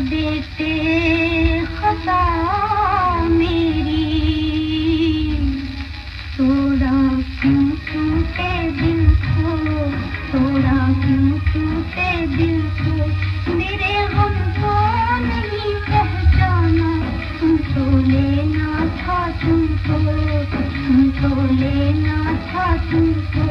देते खता मेरी। थोड़ा क्यों टूटे दिल को, थोड़ा क्यों टूटे दिल को। मेरे गम को नहीं पहचाना तुमको लेना था तुमको तुमको लेना था तुमको।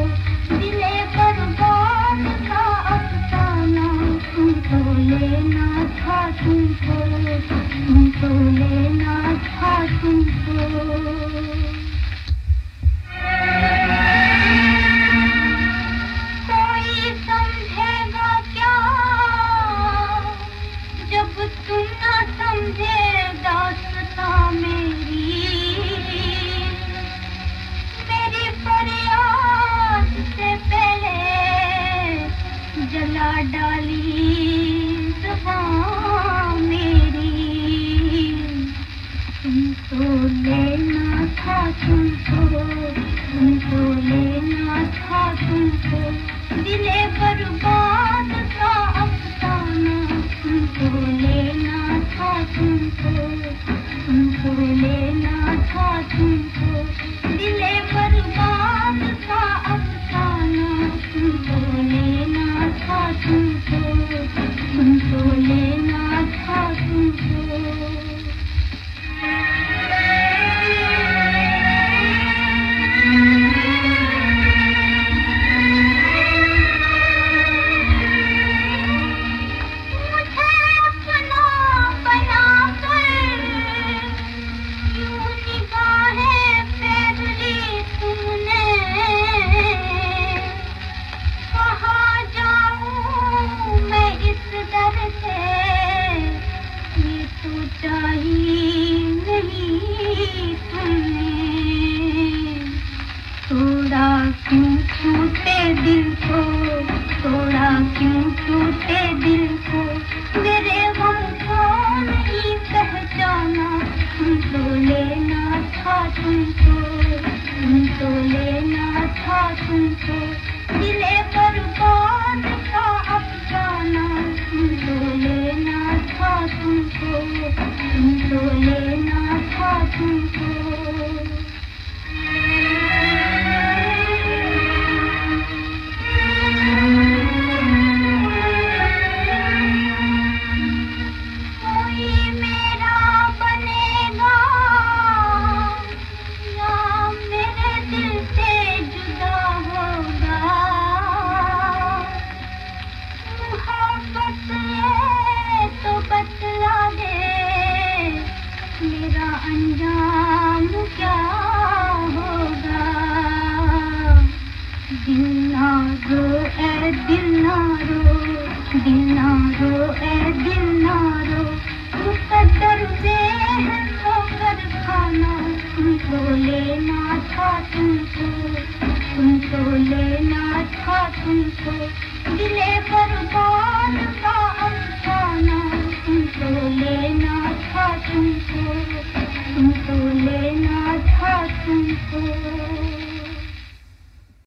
को, थोड़ा क्यों टूटे दिल को? मेरे गम को नहीं पहचाना। तुमको लेना था तुमको तुमको लेना था तुमको। दिले बर्बाद का अफसाना। तुमको लेना था तुमको तुमको लेना था तुमको। रो ए दिल ना रो दिल ना ना है ठोकर खाना तुमको लेना था था तुमको। दिले अफसाना